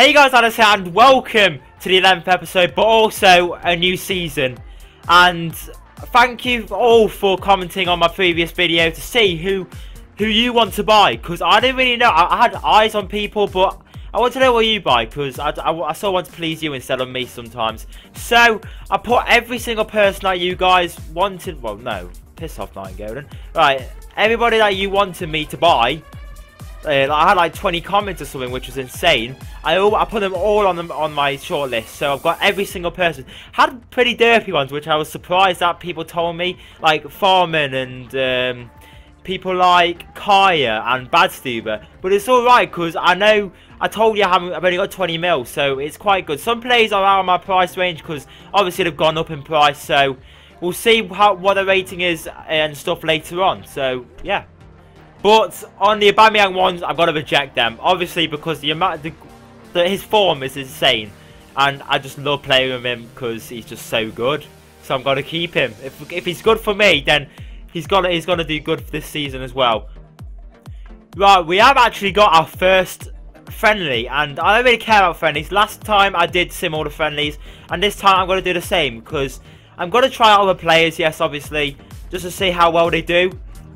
Hey guys, Alice here, and welcome to the 11th episode, but also a new season. And thank you all for commenting on my previous video to see who who you want to buy, because I didn't really know. I, I, had eyes on people, but I want to know what you buy, because I, I, I still want to please you instead of me sometimes. So, I put every single person that you guys wanted, well, no, piss off Night Golden. Right, everybody that you wanted me to buy, uh, I had like 20 comments or something, which was insane. I I put them all on them on my shortlist, so I've got every single person. Had pretty derpy ones, which I was surprised that people told me, like Farman and um, people like Kaya and Badstuber. But it's all right because I know I told you I I've only got 20 mil, so it's quite good. Some players are out of my price range because obviously they've gone up in price, so we'll see how what the rating is and stuff later on. So yeah. But on the Aubameyang ones, I've got to reject them. Obviously, because the amount, the, the, his form is insane, and I just love playing with him because he's just so good. So I'm to keep him. If if he's good for me, then he's got he's going to do good for this season as well. Right, we have actually got our first friendly, and I don't really care about friendlies. Last time I did sim all the friendlies, and this time I'm going to do the same because I'm to try out other players. Yes, obviously, just to see how well they do.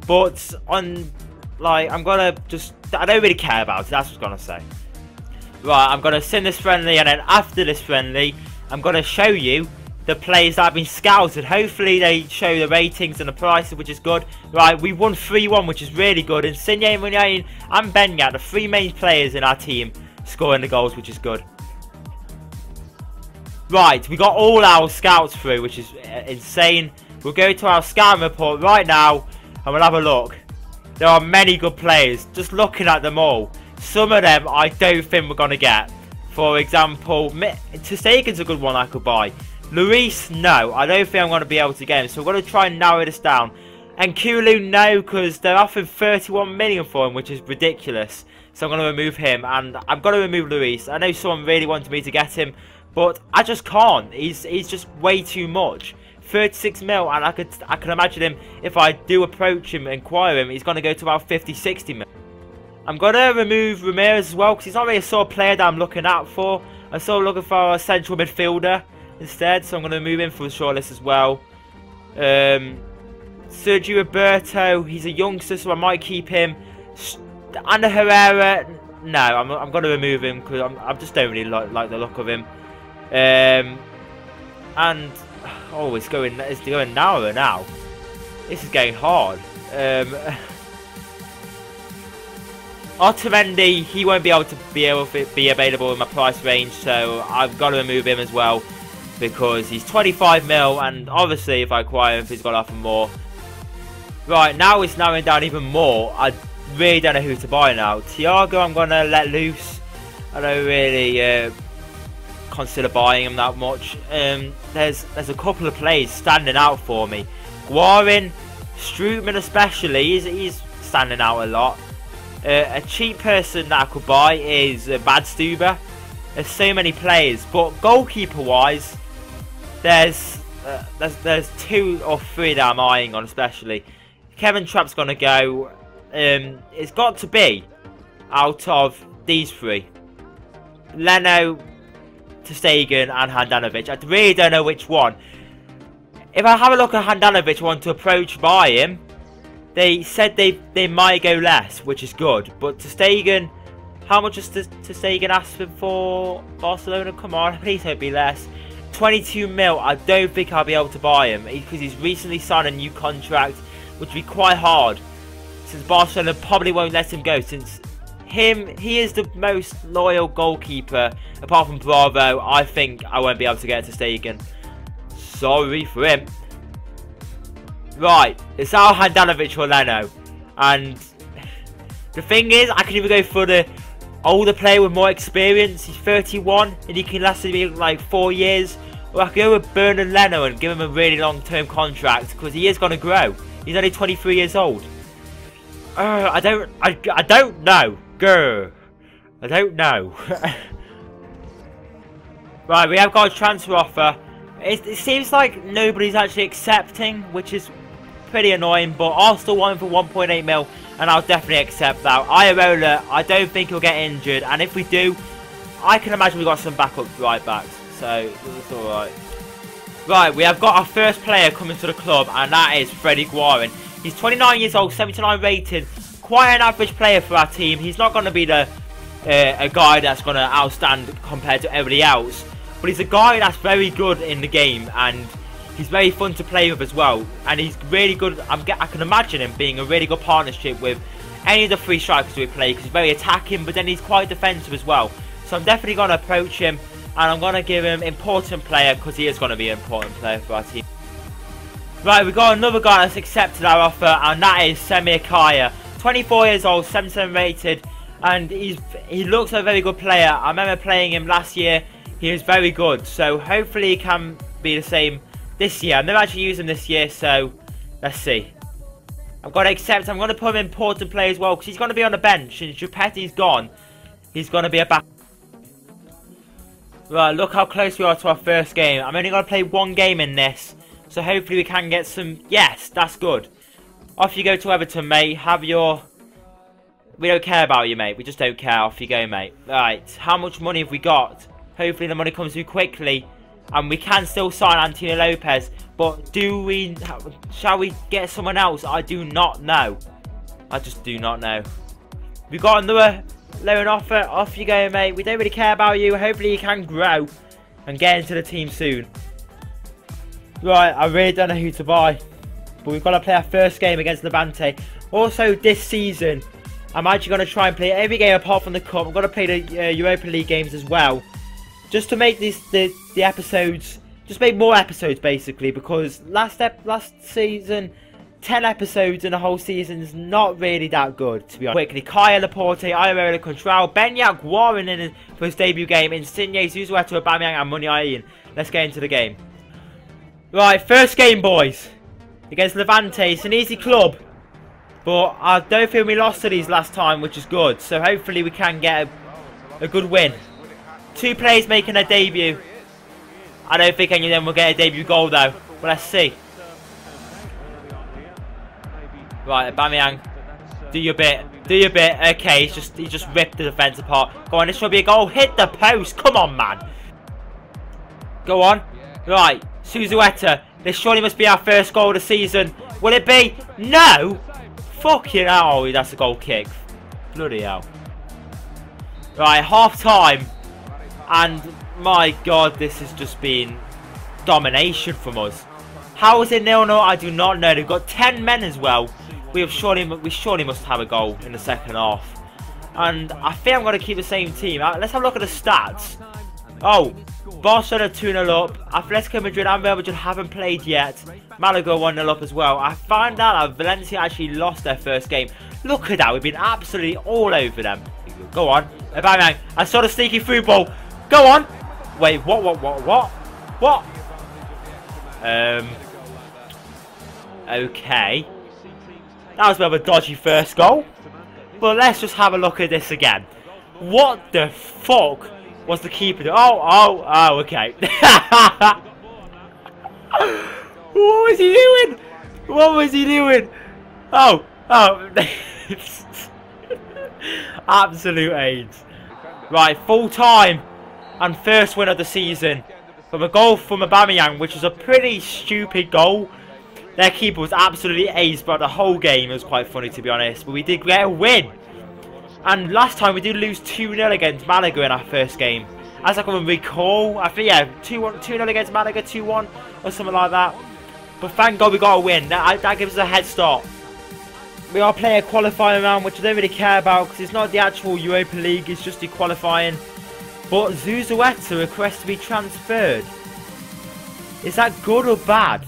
But on like, I'm gonna just... I don't really care about it, that's what I'm gonna say. Right, I'm gonna send this friendly, and then after this friendly, I'm gonna show you the players that have been scouted. Hopefully they show the ratings and the prices, which is good. Right, we won 3-1, which is really good. And Sinye Muniain and Beñat, the three main players in our team, scoring the goals, which is good. Right, we got all our scouts through, which is uh, insane. We'll go to our scout report right now, and we'll have a look. There are many good players. Just looking at them all. Some of them I don't think we're going to get. For example, ter Stegen's a good one I could buy. Luis, no. I don't think I'm going to be able to get him. So we're going to try and narrow this down. And Kulu, no, because they're offering 31 million for him, which is ridiculous. So I'm going to remove him. And I'm going to remove Luis. I know someone really wanted me to get him. But I just can't. He's, he's just way too much. 36 mil, and I could I can imagine him if I do approach him, inquire him, he's going to go to about 50, 60 mil. I'm going to remove Ramirez as well because he's not really a sort of player that I'm looking out for. I'm sort of looking for a central midfielder instead, so I'm going to move him for the shortlist as well. Um, Sergio Roberto, he's a youngster, so I might keep him. Ander Herrera, no, I'm, I'm going to remove him because I just don't really like, like the look of him. Um, and Oh, it's going it's going narrower now. This is getting hard. Um, Otamendi, he won't be able to be able to be available in my price range, so I've got to remove him as well because he's 25 mil, and obviously if I acquire him, he's got to offer more. Right, now it's narrowing down even more. I really don't know who to buy now. Tiago, I'm going to let loose. I don't really uh, consider buying him that much. Um, there's there's a couple of plays standing out for me. Guarin, Strootman especially, he's, he's standing out a lot. Uh, a cheap person that I could buy is uh, Badstuber. There's so many players, but goalkeeper-wise, there's, uh, there's there's two or three that I'm eyeing on, especially. Kevin Trapp's gonna go. Um, it's got to be out of these three. Leno, ter Stegen and Handanovic. I really don't know which one. If I have a look at Handanovic, want to approach by him, they said they they might go less, which is good. But ter Stegen, how much is ter Stegen asking for Barcelona? Come on, please don't be less. 22 mil, I don't think I'll be able to buy him because he's recently signed a new contract, which would be quite hard since Barcelona probably won't let him go since him, he is the most loyal goalkeeper, apart from Bravo. I think I won't be able to get ter Stegen. Sorry for him. Right, it's Al Handanovic or Leno. And the thing is, I can even go for the older player with more experience. He's 31 and he can last me like four years. Or I can go with Bernard Leno and give him a really long-term contract because he is going to grow. He's only 23 years old. Uh, I don't, I, I don't know. I don't know. right, we have got a transfer offer. It, it, seems like nobody's actually accepting, which is pretty annoying, but Arsenal want him for 1.8 mil, and I'll definitely accept that. Iraola, I don't think he'll get injured, and if we do, I can imagine we've got some backup right backs, so it's alright. Right, we have got our first player coming to the club, and that is Freddie Guarin. He's 29 years old, 79 rated, quite an average player for our team. He's not going to be the uh, a guy that's going to outstand compared to everybody else, but he's a guy that's very good in the game, and he's very fun to play with as well. And he's really good. I'm, I can imagine him being a really good partnership with any of the three strikers we play, because he's very attacking, but then he's quite defensive as well. So I'm definitely going to approach him, and I'm going to give him important player, because he is going to be an important player for our team. Right, we've got another guy that's accepted our offer, and that is Semih Kaya. 24 years old, 77 rated, and he's he looks a very good player. I remember playing him last year. He was very good, so hopefully he can be the same this year. I've never actually used him this year, so let's see. I've got to accept I'm going to put him in important play as well, because he's going to be on the bench, and Chupetti's gone. He's going to be a back. Right, look how close we are to our first game. I'm only going to play one game in this. So hopefully we can get some... Yes, that's good. Off you go to Everton, mate. Have your... We don't care about you, mate. We just don't care. Off you go, mate. Right. How much money have we got? Hopefully the money comes through quickly. And we can still sign Antonio Lopez. But do we... Shall we get someone else? I do not know. I just do not know. We got another loan offer. Off you go, mate. We don't really care about you. Hopefully you can grow. And get into the team soon. Right, I really don't know who to buy. But we've got to play our first game against Levante. Also, this season, I'm actually going to try and play every game apart from the Cup. I'm going to play the uh, Europa League games as well. Just to make this the, the episodes, just make more episodes basically. Because last ep last season, 10 episodes in a whole season is not really that good, to be honest. Quickly, Kaya Laporte, Iola Contral, Beñat Guarin in for his debut game, Insigne, Susaeta, Aubameyang and Muniain. Let's get into the game. Right, first game, boys. Against Levante. It's an easy club. But I don't feel we lost to these last time, which is good. So hopefully we can get a, a good win. Two players making a debut. I don't think any of them will get a debut goal, though. But let's see. Right, Aubameyang. Do your bit. Do your bit. Okay, he's just he just ripped the defence apart. Go on, this should be a goal. Hit the post. Come on, man. Go on. Right. Susaeta. This surely must be our first goal of the season. Will it be? No! Fucking hell. That's a goal kick. Bloody hell. Right, half time. And my god, this has just been domination from us. How is it nil-nil? I do not know. They've got 10 men as well. We have surely we surely must have a goal in the second half. And I think I'm going to keep the same team. Uh, let's have a look at the stats. Oh, Barcelona 2-0 up. Atletico Madrid and Real Madrid haven't played yet. Malaga 1-0 up as well. I find out that Valencia actually lost their first game. Look at that. We've been absolutely all over them. Go on. Aubameyang. I saw the sneaky through ball. Go on. Wait, what, what, what, what? What? Um. Okay. That was a bit of a dodgy first goal. But let's just have a look at this again. What the fuck was the keeper doing? Oh, oh, oh, okay. what was he doing? What was he doing? Oh, oh. Absolute AIDS. Right, full time. And first win of the season. From a goal from Aubameyang, which was a pretty stupid goal. Their keeper was absolutely ace, but the whole game was quite funny to be honest. But we did get a win. And last time we did lose 2-0 against Malaga in our first game. As I can recall, I think, yeah, 2-0 against Malaga, 2-1 or something like that. But thank God we got a win. That, that gives us a head start. We are playing a qualifying round, which I don't really care about because it's not the actual Europa League, it's just the qualifying. But Susaeta requests to be transferred. Is that good or bad?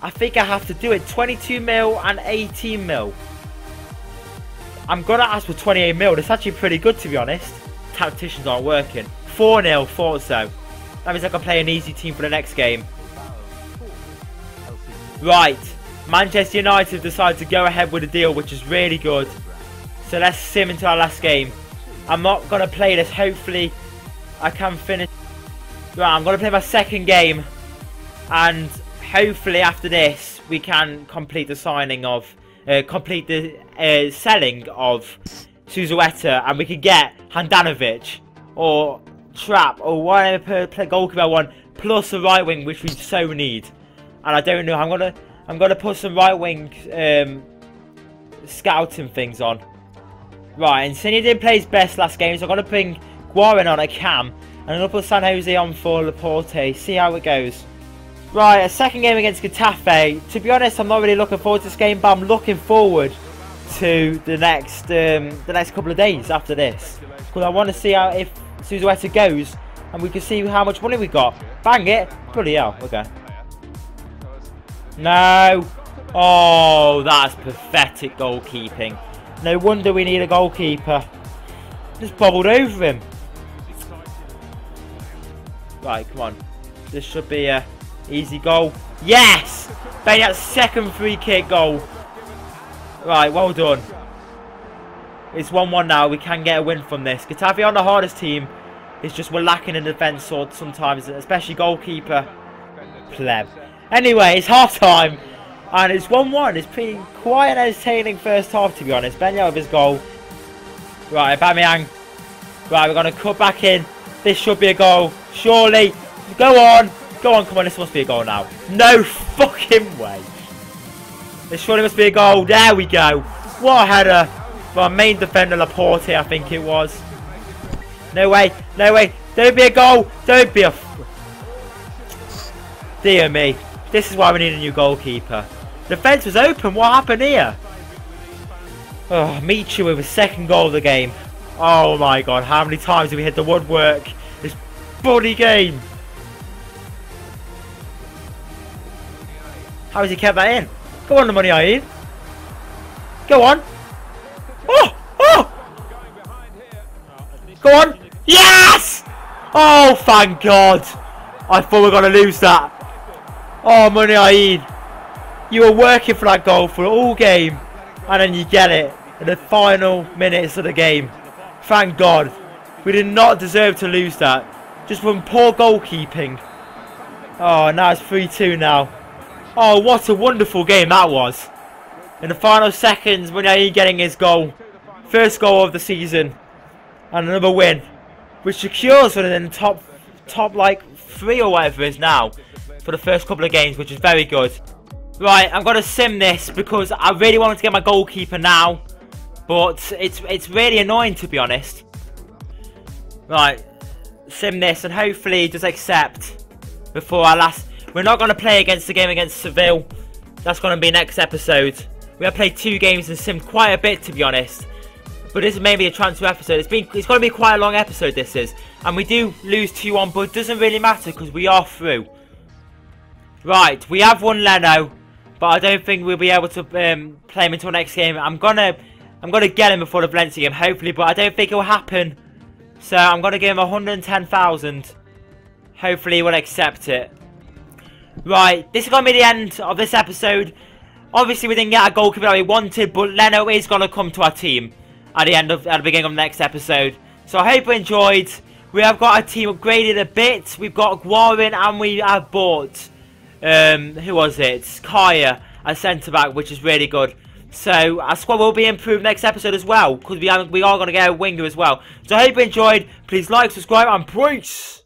I think I have to do it. 22 mil and 18 mil. I'm to ask for 28 mil. That's actually pretty good, to be honest. Tacticians aren't working. 4-0, thought so. That means I can play an easy team for the next game. Right. Manchester United decided to go ahead with the deal, which is really good. So let's sim into our last game. I'm not going to play this. Hopefully, I can finish. Right, I'm going to play my second game. And hopefully after this, we can complete the signing of... Uh, complete the uh, selling of Susaeta and we could get Handanovic or Trapp or whatever play goalkeeper I want, plus a right wing, which we so need. And I don't know. I'm gonna I'm gonna put some right wing um, scouting things on. Right, and Cine didn't play his best last game, so I'm gonna bring Guarin on a cam, and I'm gonna put San Jose on for Laporte. See how it goes. Right, a second game against Getafe. To be honest, I'm not really looking forward to this game, but I'm looking forward to the next um, the next couple of days after this. Because I want to see how if Susaeta goes, and we can see how much money we got. Bang it! Bloody hell, okay. No! Oh, that's pathetic goalkeeping. No wonder we need a goalkeeper. Just bobbled over him. Right, come on. This should be a easy goal. Yes! Bang that second free kick goal. Right, well done. It's 1-1 now. We can get a win from this. Getafe on the hardest team. It's just we're lacking in defence sometimes, especially goalkeeper. Pleb. Anyway, it's half time. And it's 1-1. It's been quite an entertaining first half, to be honest. Ben with his goal. Right, Bamiyang. Right, we're going to cut back in. This should be a goal. Surely. Go on. Go on, come on. This must be a goal now. No fucking way. This surely must be a goal. There we go. What a header. Our main defender, Laporte, I think it was. No way. No way. Don't be a goal. Don't be a... Dear me. This is why we need a new goalkeeper. The fence was open. What happened here? Oh, Michu with a second goal of the game. Oh my god, how many times have we hit the woodwork? This bloody game. How has he kept that in? Go on, the money eat. Go on. Oh! Oh! Go on. Yes! Oh, thank God. I thought we were going to lose that. Oh, Muniain. You were working for that goal for all game. And then you get it in the final minutes of the game. Thank God. We did not deserve to lose that. Just from poor goalkeeping. Oh, now it's 3-2 now. Oh, what a wonderful game that was. In the final seconds, Muniain getting his goal. First goal of the season. And another win. Which secures one in the top, top like, three or whatever it is now for the first couple of games, which is very good. Right, I'm going to sim this because I really wanted to get my goalkeeper now. But it's it's really annoying to be honest. Right, sim this and hopefully just accept before our last... We're not going to play against the game against Seville. That's going to be next episode. We have played two games and simmed quite a bit to be honest. But this is maybe a transfer episode. It's been it's going to be quite a long episode this is. And we do lose 2-1 but it doesn't really matter because we are through. Right, we have won Leno, but I don't think we'll be able to um, play him until next game. I'm gonna, I'm gonna get him before the Valencia game, hopefully, but I don't think it will happen. So I'm gonna give him 110,000. Hopefully, he will accept it. Right, this is gonna be the end of this episode. Obviously, we didn't get a goalkeeper that we wanted, but Leno is gonna come to our team at the end of at the beginning of the next episode. So I hope you enjoyed. We have got our team upgraded a bit. We've got Guarin and we have bought um, who was it? Kaya as centre back, which is really good. So our squad will be improved next episode as well, because we are we are going to get a winger as well. So I hope you enjoyed. Please like, subscribe, and peace.